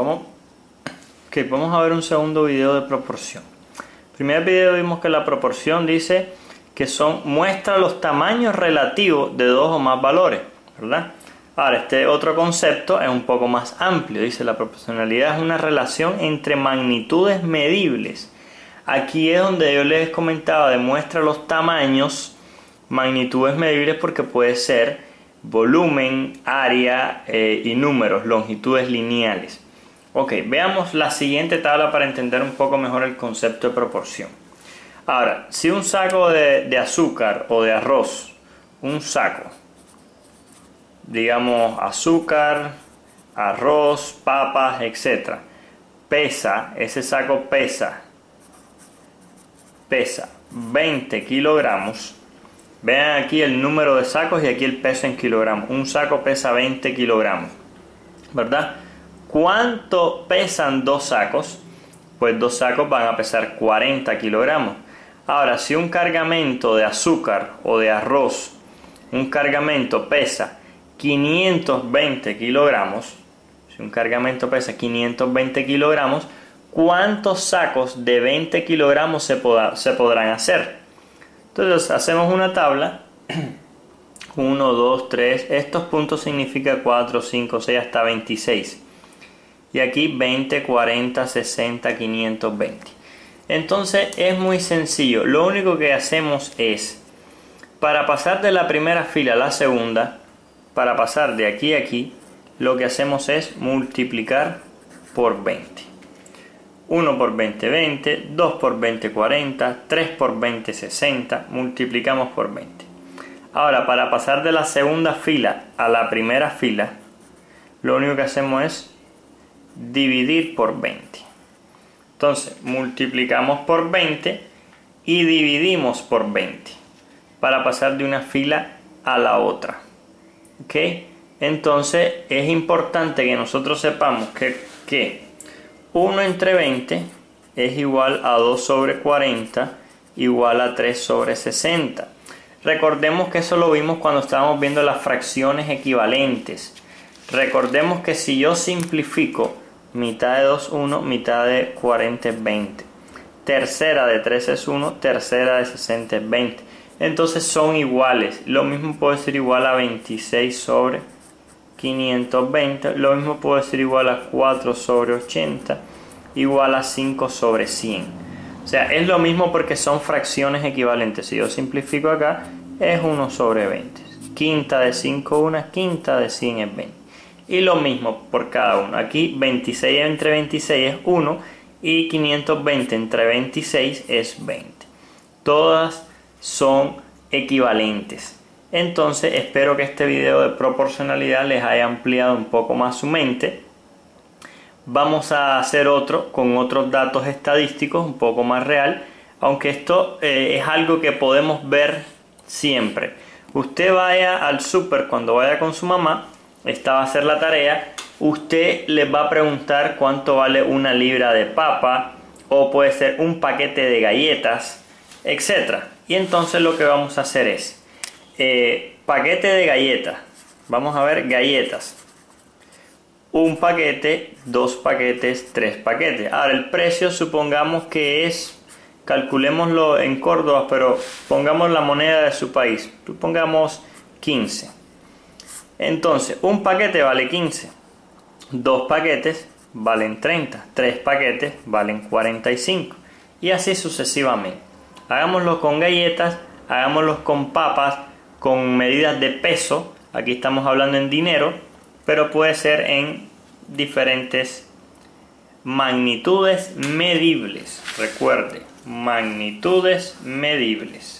Vamos, okay, vamos a ver un segundo video de proporción. primer video vimos que la proporción dice que son muestra los tamaños relativos de dos o más valores, ¿verdad? Ahora, este otro concepto es un poco más amplio. Dice la proporcionalidad es una relación entre magnitudes medibles. Aquí es donde yo les comentaba, demuestra los tamaños, magnitudes medibles porque puede ser volumen, área eh, y números, longitudes lineales. Ok, veamos la siguiente tabla para entender un poco mejor el concepto de proporción. Ahora, si un saco de, azúcar o de arroz, un saco, digamos azúcar, arroz, papas, etc. Pesa, ese saco pesa, pesa 20 kilogramos. Vean aquí el número de sacos y aquí el peso en kilogramos. Un saco pesa 20 kilogramos, ¿verdad? ¿Cuánto pesan dos sacos? Pues dos sacos van a pesar 40 kilogramos. Ahora, si un cargamento de azúcar o de arroz, un cargamento pesa 520 kilogramos, si un cargamento pesa 520 kilogramos, ¿cuántos sacos de 20 kilogramos se, se podrán hacer? Entonces hacemos una tabla 1, 2, 3. Estos puntos significa 4, 5, 6 hasta 26 y aquí 20, 40, 60, 520. Entonces es muy sencillo. Lo único que hacemos es, para pasar de la primera fila a la segunda, para pasar de aquí a aquí, lo que hacemos es multiplicar por 20. 1 por 20, 20, 2 por 20, 40, 3 por 20, 60, multiplicamos por 20. Ahora, para pasar de la segunda fila a la primera fila, lo único que hacemos es dividir por 20. Entonces multiplicamos por 20 y dividimos por 20 para pasar de una fila a la otra. ¿Ok? Entonces es importante que nosotros sepamos que, que 1 entre 20 es igual a 2 sobre 40 igual a 3 sobre 60. Recordemos que eso lo vimos cuando estábamos viendo las fracciones equivalentes. Recordemos que si yo simplifico mitad de 2 1, mitad de 40 es 20. Tercera de 3 es 1, tercera de 60 es 20. Entonces son iguales. Lo mismo puede ser igual a 26 sobre 520. Lo mismo puede ser igual a 4 sobre 80. Igual a 5 sobre 100. O sea, es lo mismo porque son fracciones equivalentes. Si yo simplifico acá, es 1 sobre 20. Quinta de 5 1, quinta de 100 es 20 y lo mismo por cada uno. Aquí 26 entre 26 es 1 y 520 entre 26 es 20. Todas son equivalentes. Entonces espero que este video de proporcionalidad les haya ampliado un poco más su mente. Vamos a hacer otro con otros datos estadísticos un poco más real. Aunque esto eh, es algo que podemos ver siempre. Usted vaya al super cuando vaya con su mamá esta va a ser la tarea, usted les va a preguntar cuánto vale una libra de papa o puede ser un paquete de galletas, etc. Y entonces lo que vamos a hacer es eh, paquete de galletas. Vamos a ver galletas. Un paquete, dos paquetes, tres paquetes. Ahora el precio supongamos que es, calculémoslo en Córdoba, pero pongamos la moneda de su país. Supongamos 15. Entonces, un paquete vale 15, dos paquetes valen 30, tres paquetes valen 45 y así sucesivamente. Hagámoslo con galletas, hagámoslo con papas, con medidas de peso, aquí estamos hablando en dinero, pero puede ser en diferentes magnitudes medibles. Recuerde, magnitudes medibles.